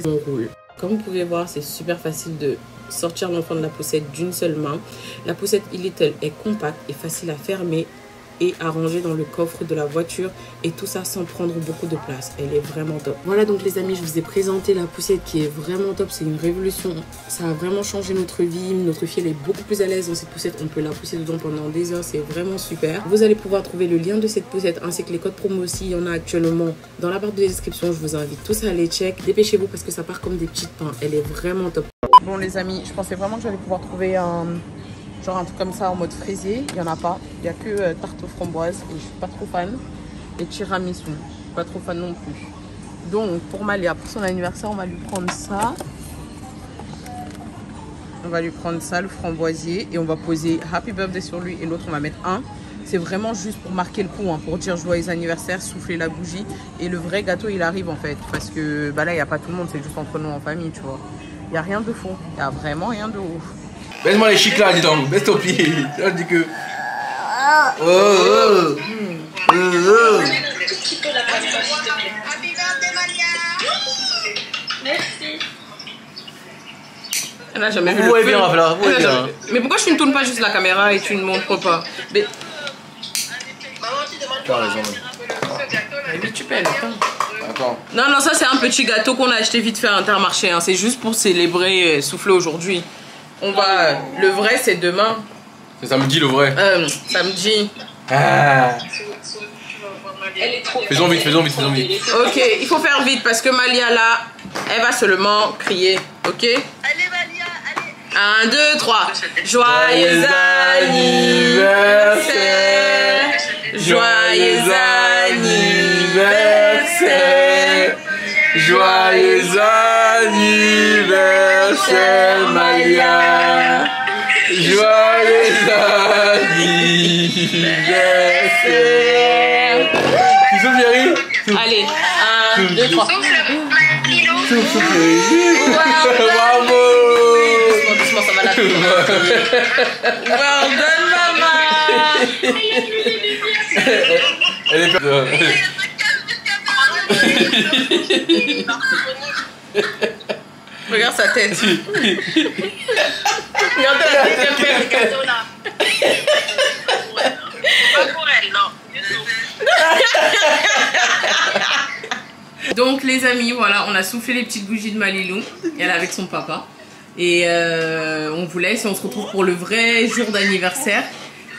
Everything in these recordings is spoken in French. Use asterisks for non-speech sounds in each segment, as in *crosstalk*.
mon rôle. Comme vous pouvez voir, c'est super facile de sortir l'enfant de la poussette d'une seule main. La poussette e-little est compacte et facile à fermer et à ranger dans le coffre de la voiture et tout ça sans prendre beaucoup de place. Elle est vraiment top. Voilà donc les amis, je vous ai présenté la poussette qui est vraiment top. C'est une révolution. Ça a vraiment changé notre vie. Notre fille elle est beaucoup plus à l'aise dans cette poussette. On peut la pousser dedans pendant des heures. C'est vraiment super. Vous allez pouvoir trouver le lien de cette poussette ainsi que les codes promo aussi. Il y en a actuellement dans la barre de description. Je vous invite tous à aller check. Dépêchez-vous parce que ça part comme des petites pains. Elle est vraiment top. Bon les amis, je pensais vraiment que j'allais pouvoir trouver un genre un truc comme ça en mode fraisier. Il n'y en a pas. Il n'y a que euh, tarte aux framboises et je suis pas trop fan. Et tiramisu, je suis pas trop fan non plus. Donc pour Malia, pour son anniversaire, on va lui prendre ça. On va lui prendre ça, le framboisier, et on va poser Happy Birthday sur lui et l'autre on va mettre un. C'est vraiment juste pour marquer le coup, hein, pour dire joyeux anniversaire, souffler la bougie. Et le vrai gâteau, il arrive en fait. Parce que bah là, il n'y a pas tout le monde, c'est juste entre nous en famille, tu vois. Il n'y a rien de faux. Il n'y a vraiment rien de ouf. Baisse-moi les chics là, dis donc. Baisse ton pied. Là, dis que. Oh, oh. Oh, oh. Elle a jamais vu Vous le bien, Rafla, vous bien. jamais- Mais pourquoi tu ne tournes pas juste la caméra et tu ne montres pas Mais T'as raison. oui, tu peux aller. attends. Non, non, ça c'est un petit gâteau qu'on a acheté vite fait à Intermarché. hein. C'est juste pour célébrer, souffler aujourd'hui. On va. Le vrai, c'est demain, C'est samedi le vrai. euh, samedi. Ah. Elle est trop. Faisons vite, faisons vite, faisons vite. Ok, il faut faire vite parce que Malia là, elle va seulement crier. Ok? Allez Valia, allez 1, 2, 3. Joyeux anniversaire. Joyeux anniversaire. Joyeux anniversaire, Malia. Joyeux anniversaire. Tu souffles, Jerry Allez, 1, 2, 3. Souffle, souffle, Jerry. Bravo. Doucement, ça va la Well done, maman. Elle est perdue. Regarde sa tête. Regarde la tête qu'elle fait. cadeau là. Pas pour elle, non. Donc les amis, voilà, on a soufflé les petites bougies de Malilou. Elle est avec son papa. Et euh, on vous laisse et on se retrouve pour le vrai jour d'anniversaire.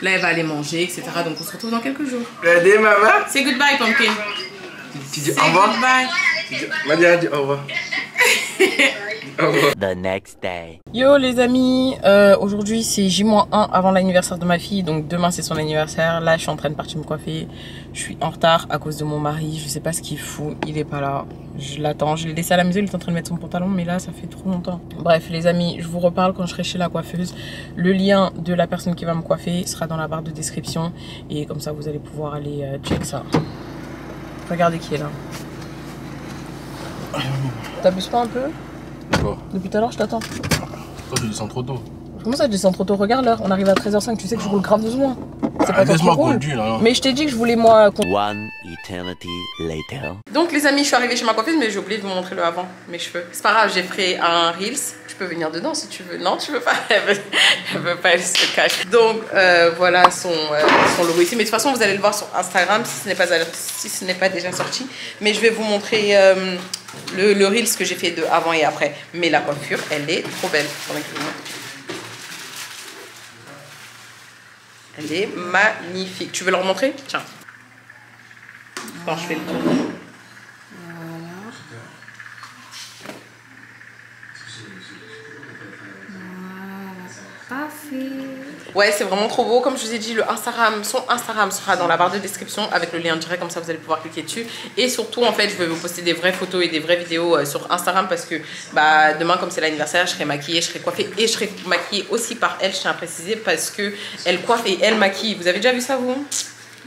Là, elle va aller manger, etc. Donc on se retrouve dans quelques jours. Regardez, maman. C'est goodbye, Pumpkin. Tu dis au revoir. Madia, dis au revoir. *laughs* Au revoir. the next day. Yo les amis, euh, aujourd'hui c'est J-1 avant l'anniversaire de ma fille, donc demain c'est son anniversaire. Là je suis en train de partir me coiffer, je suis en retard à cause de mon mari, je sais pas ce qu'il fout, il est pas là. Je l'attends, je l'ai laissé à la maison, il est en train de mettre son pantalon, mais là ça fait trop longtemps. Bref les amis, je vous reparle quand je serai chez la coiffeuse. Le lien de la personne qui va me coiffer sera dans la barre de description et comme ça vous allez pouvoir aller euh, check ça. Regardez qui est là. T'abuses pas un peu D'accord. Depuis tout à l'heure je t'attends. Toi, tu descends trop tôt. Comment ça, je descends trop tôt Regarde l'heure, on arrive à 13h05, tu sais que je roule grave doucement. C'est pas toi qui roule. Mais je t'ai dit que je voulais moi... One eternity later. Donc les amis, je suis arrivée chez ma coiffeuse, mais j'ai oublié de vous montrer le avant, mes cheveux. C'est pas grave, j'ai fait un Reels. Tu peux venir dedans si tu veux. Non, tu veux pas *laughs* Elle veut, veut pas, elle se cache. Donc euh, voilà son, euh, son logo ici. Mais de toute façon, vous allez le voir sur Instagram si ce n'est pas, si ce pas déjà sorti. Mais je vais vous montrer euh, le, le Reels que j'ai fait de avant et après. Mais la coiffure, elle est trop belle. Je. Elle est magnifique. Tu veux leur montrer? Tiens. Quand je fais le tour. Ouais, c'est vraiment trop beau. Comme je vous ai dit, le Instagram, son Instagram sera dans la barre de description avec le lien direct, comme ça vous allez pouvoir cliquer dessus. Et surtout, en fait, je vais vous poster des vraies photos et des vraies vidéos euh, sur Instagram parce que bah, demain, comme c'est l'anniversaire, je serai maquillée, je serai coiffée et je serai maquillée aussi par elle, je tiens à préciser, parce que elle coiffe et elle maquille. Vous avez déjà vu ça, vous?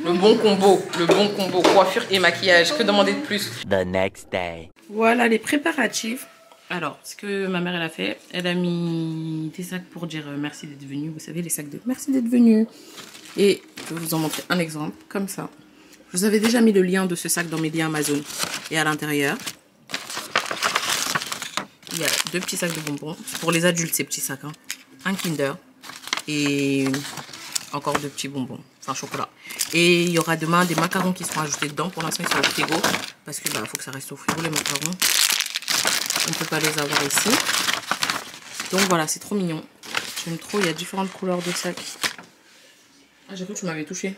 Le bon combo, le bon combo, coiffure et maquillage. Que demander de plus? The next day. Voilà les préparatifs. Alors, ce que ma mère elle a fait, elle a mis des sacs pour dire euh, merci d'être venu. Vous savez, les sacs de merci d'être venu. Et je vais vous en montrer un exemple, comme ça. Je vous avais déjà mis le lien de ce sac dans mes liens Amazon. Et à l'intérieur, il y a deux petits sacs de bonbons. Pour les adultes, ces petits sacs. hein. Un Kinder et encore deux petits bonbons. Enfin, chocolat. Et il y aura demain des macarons qui seront ajoutés dedans. Pour l'instant, ils sont au frigo. Parce que bah, faut que ça reste au frigo, les macarons. On ne peut pas les avoir ici. Donc voilà, c'est trop mignon. J'aime trop. Il y a différentes couleurs de sacs. Ah, j'ai cru que tu m'avais touché.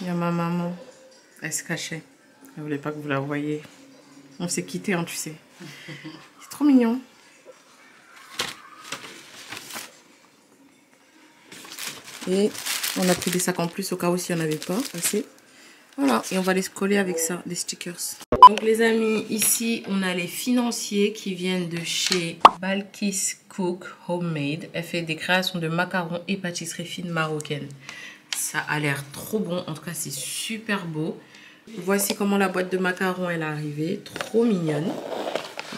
Il y a ma maman. Elle se cachait. Elle voulait pas que vous la voyiez. On s'est quitté, hein, tu sais. *laughs* C'est trop mignon. Et on a pris des sacs en plus au cas où s'il n'y en avait pas assez. Voilà, et on va les coller avec ça, des stickers. Donc les amis, ici on a les financiers qui viennent de chez Balkis Cook Homemade. Elle fait des créations de macarons et pâtisseries fines marocaines. Ça a l'air trop bon, en tout cas c'est super beau. Voici comment la boîte de macarons est arrivée, trop mignonne.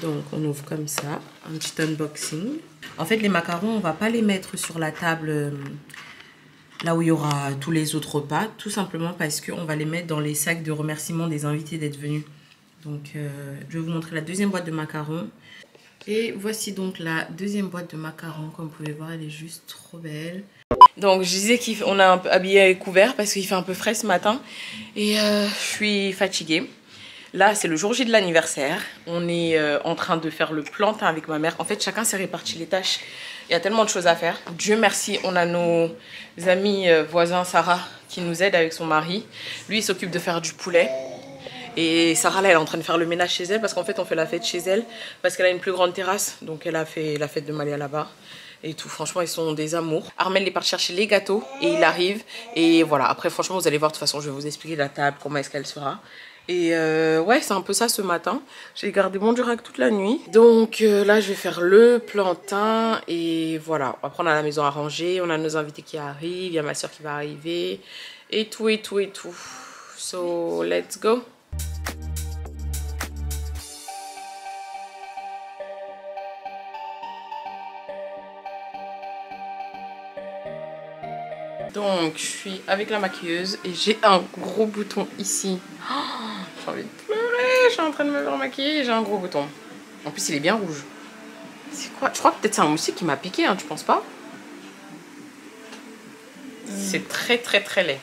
Donc on ouvre comme ça, un petit unboxing. En fait les macarons on va pas les mettre sur la table euh, là où il y aura tous les autres repas, tout simplement parce qu'on va les mettre dans les sacs de remerciement des invités d'être venus. Donc euh, je vais vous montrer la deuxième boîte de macarons. Et voici donc la deuxième boîte de macarons, comme vous pouvez voir elle est juste trop belle. Donc je disais qu'on a un peu habillé et couvert parce qu'il fait un peu frais ce matin et euh, je suis fatiguée. Là, c'est le jour J de l'anniversaire. On est euh, en train de faire le plantain avec ma mère. En fait, chacun s'est réparti les tâches. Il y a tellement de choses à faire. Dieu merci, on a nos amis voisins, Sarah, qui nous aide avec son mari. Lui, il s'occupe de faire du poulet. Et Sarah, là, elle est en train de faire le ménage chez elle parce qu'en fait, on fait la fête chez elle parce qu'elle a une plus grande terrasse. Donc, elle a fait la fête de Malia là-bas et tout. Franchement, ils sont des amours. Armel est parti chercher les gâteaux et il arrive. Et voilà, après, franchement, vous allez voir. De toute façon, je vais vous expliquer la table, comment est-ce qu'elle sera. Et euh, ouais, c'est un peu ça ce matin. J'ai gardé mon durac toute la nuit. Donc euh, là, je vais faire le plantain. Et voilà, après, on a la maison à ranger. On a nos invités qui arrivent. Il y a ma soeur qui va arriver. Et tout, et tout, et tout. So, let's go. Donc, je suis avec la maquilleuse et j'ai un gros bouton ici. Oh, j'ai envie de pleurer. Je suis en train de me faire maquiller et j'ai un gros bouton. En plus, il est bien rouge. C'est quoi? Je crois que peut-être c'est un moustique qui m'a piqué, hein, tu penses pas? C'est très très très laid.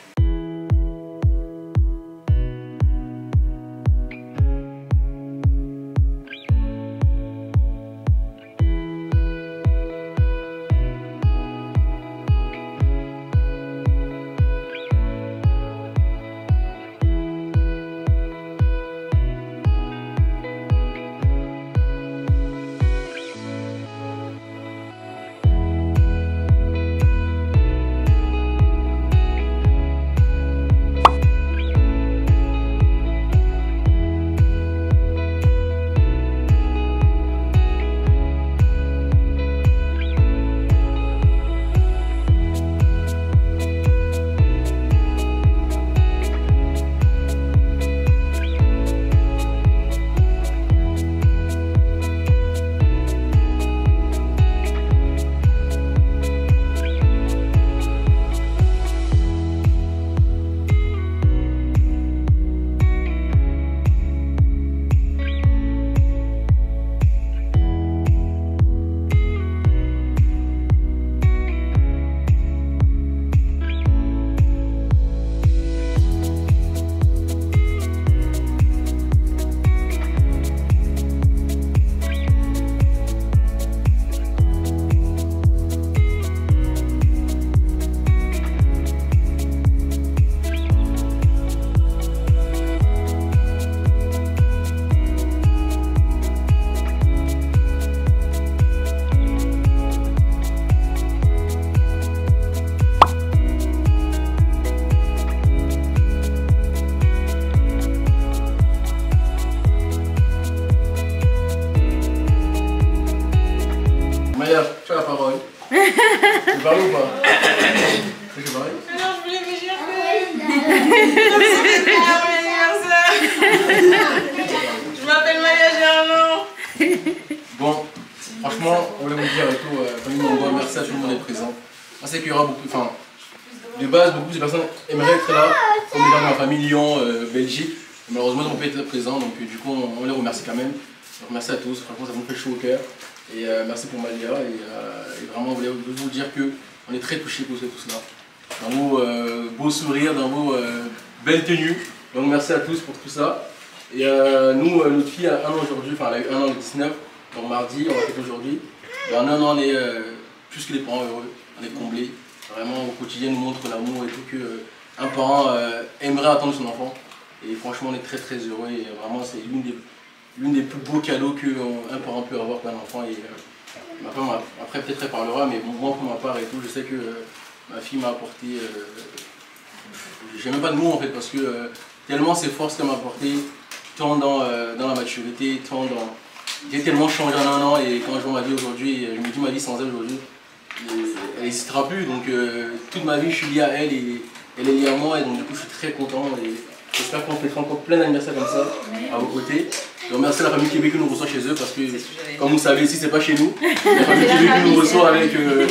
La parole. *laughs* tu parles ou pas? Tu veux que je parle Alors, je voulais me Je m'appelle Maya Germain. Bon, franchement, on voulait vous dire et tout, euh, on voit, merci à tout le monde d'être présent. On sait qu'il y aura beaucoup, enfin, de base, beaucoup de personnes aimeraient être là, comme les gens de ma famille Lyon, euh, Belgique. Malheureusement, ils n'ont pas été présents, donc euh, du coup, on, on les remercie quand même. Donc merci à tous, franchement ça me fait chaud au cœur. Et euh, merci pour Malia. Et, euh, et vraiment, on voulait vous dire que on est très touchés pour tout cela. Dans vos euh, beaux sourires, dans vos euh, belles tenues. Donc merci à tous pour tout ça. Et euh, nous, euh, notre fille a un an aujourd'hui, enfin elle a eu un an le 19, donc mardi, on l'a fait aujourd'hui. En un an, on est euh, plus que les parents heureux, on est comblés. Vraiment, au quotidien, nous montre l'amour et tout que euh, un parent euh, aimerait attendre son enfant. Et franchement, on est très très heureux et vraiment, c'est l'une des, l'une des plus beaux cadeaux qu'un parent peut avoir pour un enfant. Et, euh, ma femme, après, peut-être elle parlera, mais bon, moi, pour ma part et tout, je sais que euh, ma fille m'a apporté. Euh, j'ai même pas de mots en fait, parce que euh, tellement c'est fort ce qu'elle m'a apporté, tant dans, euh, dans la maturité, tant dans. J'ai tellement changé en un an et quand je vois ma vie aujourd'hui, je me dis ma vie sans elle aujourd'hui, elle n'hésitera plus. Donc euh, toute ma vie, je suis lié à elle et elle est liée à moi et donc du coup, je suis très content et j'espère qu'on fêtera encore plein d'anniversaires comme ça à vos côtés. Je remercie la famille Québec qui nous reçoit chez eux parce que, comme vous savez, ici, c'est pas chez nous. *laughs* La famille Québec qui nous reçoit avec, euh,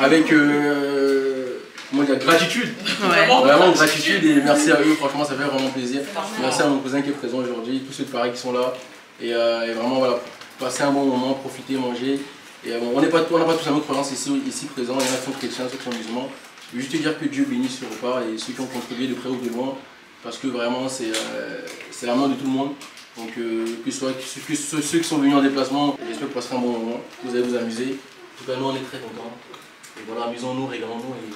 avec euh, comment dire, gratitude. Vraiment. Vraiment gratitude et merci à eux, franchement ça fait vraiment plaisir. Merci à mon cousin qui est présent aujourd'hui, tous ceux de Paris qui sont là. Et, euh, et vraiment voilà, passer un bon moment, profiter, manger. Et, bon, on n'est pas on n'a pas tous la même croyance ici, ici présents, il y en a qui sont chrétiens, ceux qui sont musulmans. Je veux juste te dire que Dieu bénisse ce repas et ceux qui ont contribué de près ou de loin, parce que vraiment c'est euh, c'est la main de tout le monde. Donc euh, que, ce soit, ceux- qui sont venus en déplacement, j'espère que vous passerez un bon moment, que vous allez vous amuser. En tout cas nous on est très contents. Et voilà, amusons-nous, régalons-nous. Et,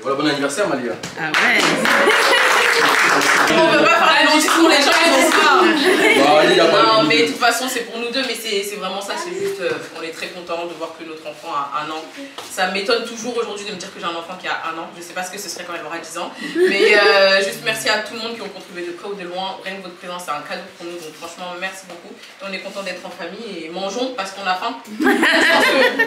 et voilà, bon anniversaire Malia. Ah ouais. *laughs* On veut pas faire les longs discours, les gens ils vont se voir. Bah, pas Non, mais de toute façon, c'est pour nous deux, mais c'est c'est vraiment ça. C'est juste, euh, on est très content de voir que notre enfant a un an. Ça m'étonne toujours aujourd'hui de me dire que j'ai un enfant qui a un an. Je sais pas ce que ce serait quand elle aura 10 ans. Mais euh, juste merci à tout le monde qui ont contribué de près ou de loin. Rien que votre présence, c'est un cadeau pour nous. Donc franchement, merci beaucoup. Et on est content d'être en famille et mangeons parce qu'on a faim.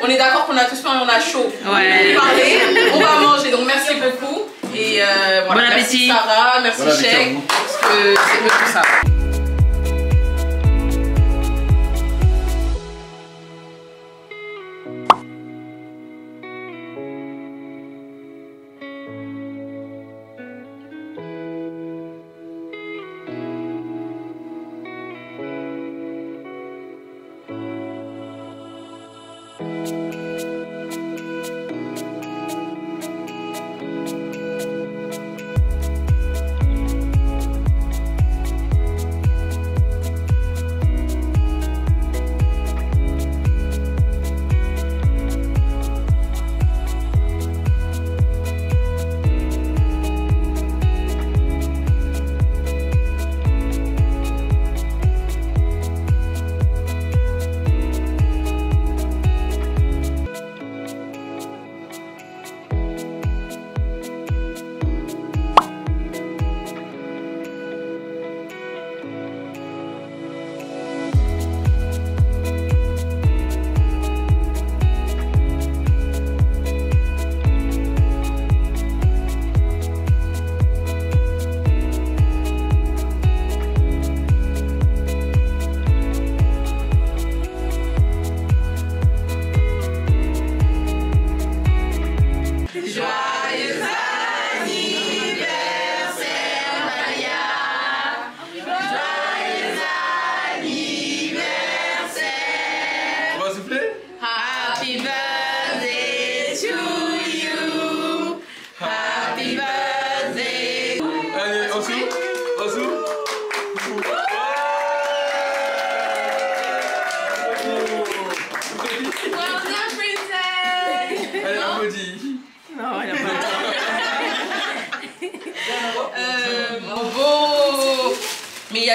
On est d'accord qu'on a tous faim et on a chaud. Ouais. On va parler, on va manger. Donc merci beaucoup. Et euh, voilà, Bon merci appétit. Sarah, merci Bon parce que c'est mieux que ça.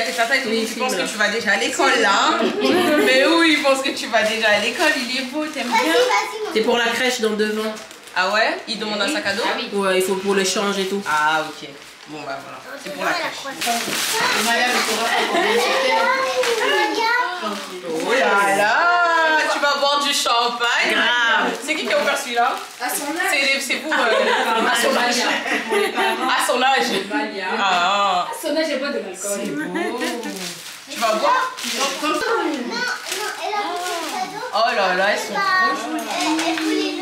Tes Oui, tu penses que tu vas déjà à l'école là *laughs* Mais oui, il pense que tu vas déjà à l'école, il est beau, t'aimes bien. C'est pour la crèche dans deux ans. Ah ouais? Il demande un sac à dos? Ouais, il faut pour l'échange et tout. Ah ok. Bon bah voilà, c'est pour la crèche. Oh là là Tu vas boire du champagne Grave. C'est qui qui a ouvert celui-là? À son âge. C'est vous, euh, à son âge. À son âge. Ah, À son âge, elle boit de l'alcool. c'est beau. Tu vas boire? Oh là là, elles sont trop jolies.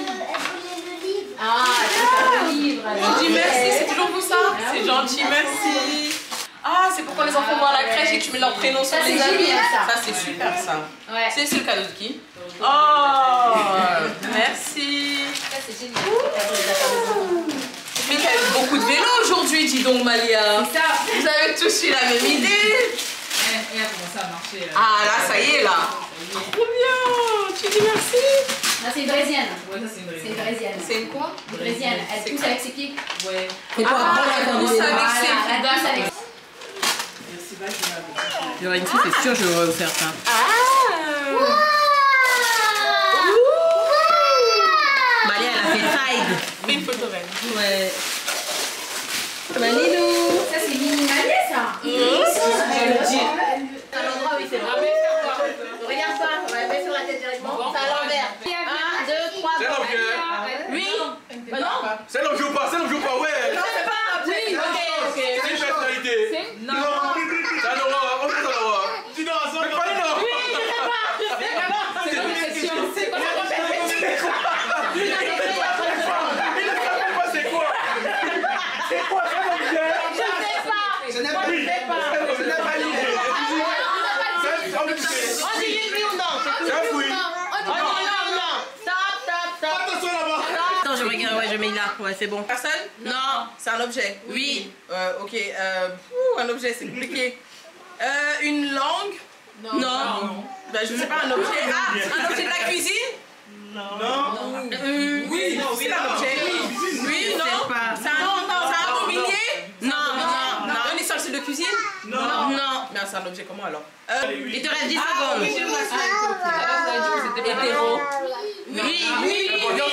Ah, c'est un livre. On dit merci, c'est toujours vous ça? C'est gentil, merci. Ah, c'est pourquoi les enfants vont à la crèche et tu mets leur prénom sur Ça, les habits. génial, ça. C'est super ça. ça. Ouais. C'est c'est le cadeau de qui? Oh Merci. Ça, c'est génial. Mais t'as eu beaucoup de vélo aujourd'hui, dis donc Malia. C'est ça. Vous avez tous eu la même idée. Et elle a commencé à marcher. euh? Ah là, ça y est là. Trop bien. Tu dis merci. Non, c'est une Brésienne. Ouais, ça c'est une C'est une vraie. Brésienne. C'est une quoi? Une Brésienne. Elle pousse avec ses pieds. Ouais. C'est Ah, elle pousse avec ses elle pousse avec Merci y aura une fille, c'est sûr, je vais refaire ça. Ah. Malia, tide. Fais une photo, Ren. Ouais. Malilou. Ça, c'est mini ça. Je le dis. C'est à l'endroit où il s'est vraiment Regarde ça, on va la mettre sur la tête directement. C'est à l'envers. 1, 2, 3, C'est l'objet. Oui. Bah non. C'est l'objet ou pas C'est l'objet ou pas Ouais c'est pas un objet. Oui, ok, ok. C'est une personnalité Non C'est un aura On fait un aura Tu dois Mais pas non C'est une question. C'est quoi Il ne fait pas c'est quoi C'est quoi C'est l'objet Je sais pas. Ce n'est pas l'idée Ce n'est pas l'idée C'est un objet On dit oui ou non C'est dit non, non, non. Stop, stop, stop. Attention là-bas Attends, je regarde, ouais, je mets là. Ouais, c'est bon. Personne? Non. C'est un objet Oui. Euh, ok. Euh, ouh, un objet, c'est compliqué. Euh, une langue? Non. bah, Je sais pas, un objet. Ah, un objet de la cuisine? Non Euh, Oui, c'est un objet. Oui, non sais pas. C'est un, c'est un mobilier Non, non, non. Un ustensile de cuisine? Non Non. Mais c'est un objet comment alors euh, Il te reste 10 Ah, secondes. oui, j'ai reçu. Alors, vous avez dit que c'était pas Hétéro. Oui, oui. C'est pour dire ça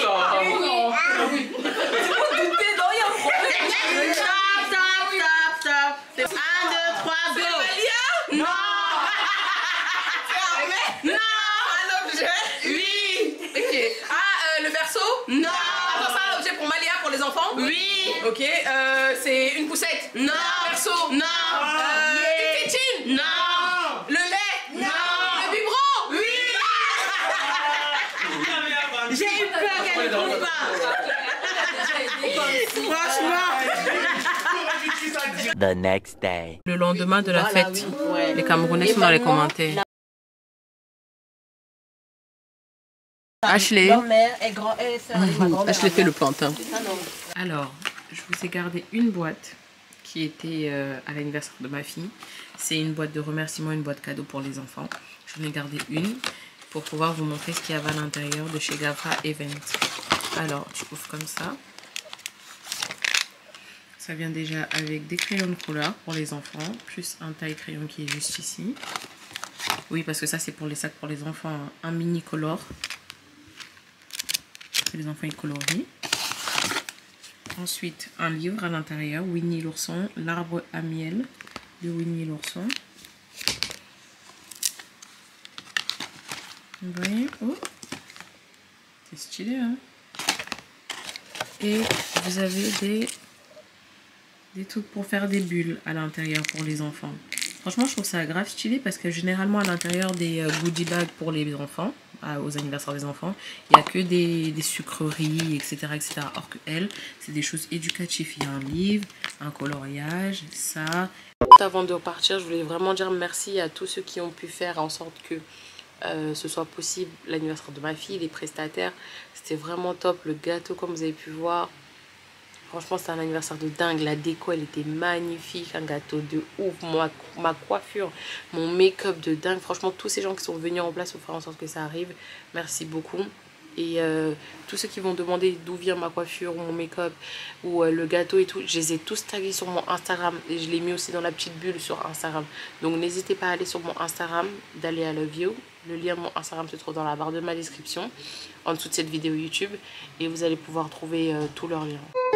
Doutez, non, il y a un problème. Stop, stop, stop, stop. C'est 1, 2, 3, C'est go. Malia Non. C'est un Non. Un objet Oui. Ok. Ah, euh, le verso Non. C'est un objet pour Malia, pour les enfants Oui. Ok, euh, c'est une poussette. Non. Non. Euh, une tétine. Non. Le lait. Non. Le biberon. Oui. J'ai eu peur qu'elle ne trouve pas. Franchement. The next day. Le lendemain de la fête, les Camerounais Et sont dans les commentaires. Ashley. Ashley fait le plantain. Alors, je vous ai gardé une boîte qui était euh, à l'anniversaire de ma fille. C'est une boîte de remerciements, une boîte cadeau pour les enfants. J'en ai gardé une pour pouvoir vous montrer ce qu'il y avait à l'intérieur de chez Gafra Event. Alors, tu ouvres comme ça. Ça vient déjà avec des crayons de couleur pour les enfants, plus un taille crayon qui est juste ici. Oui, parce que ça, c'est pour les sacs pour les enfants. Un mini color. Que les enfants ils colorient. Ensuite, un livre à l'intérieur, Winnie l'ourson, l'arbre à miel de Winnie l'ourson. Vous voyez? Oh C'est stylé, hein? Et vous avez des, des trucs pour faire des bulles à l'intérieur pour les enfants. Franchement, je trouve ça grave stylé parce que généralement, à l'intérieur des euh, goodie bags pour les enfants, aux anniversaires des enfants, il n'y a que des, des sucreries, etc., etc. Or que elle, c'est des choses éducatives. Il y a un livre, un coloriage, ça. Avant de repartir, je voulais vraiment dire merci à tous ceux qui ont pu faire en sorte que euh, ce soit possible l'anniversaire de ma fille, les prestataires. C'était vraiment top. Le gâteau, comme vous avez pu voir, Franchement, c'était un anniversaire de dingue. La déco, elle était magnifique. Un gâteau de ouf. Moi, ma coiffure, mon make-up de dingue. Franchement, tous ces gens qui sont venus en place pour faire en sorte que ça arrive, merci beaucoup. Et euh, tous ceux qui vont demander d'où vient ma coiffure, mon make-up ou euh, le gâteau et tout, je les ai tous tagués sur mon Instagram. Et je l'ai mis aussi dans la petite bulle sur Instagram. Donc n'hésitez pas à aller sur mon Instagram, d'aller à Love You. Le lien de mon Instagram se trouve dans la barre de ma description, en dessous de cette vidéo YouTube. Et vous allez pouvoir trouver euh, tous leurs liens.